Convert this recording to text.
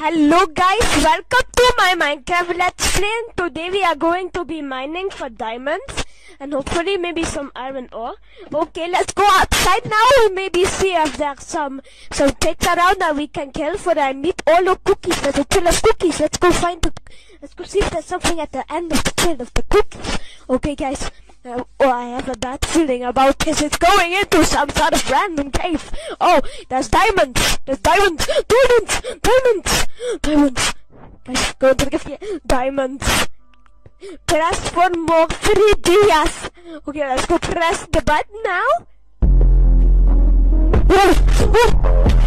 Hello guys, welcome to my Minecraft Let's Play. Today we are going to be mining for diamonds and hopefully maybe some iron ore. Okay, let's go outside now and maybe see if there's some some pigs around that we can kill for I need all the cookies. There's a trail of cookies. Let's go find the. Let's go see if there's something at the end of the trail of the cookies. Okay, guys. Oh, I have a bad feeling about this. It's going into some sort of random cave. Oh, there's diamonds. There's diamonds. Diamonds. Diamonds. Diamonds. Guys, go into the cave. Diamonds. Press for more three dias. Okay, let's go press the button now. Oh, oh, oh.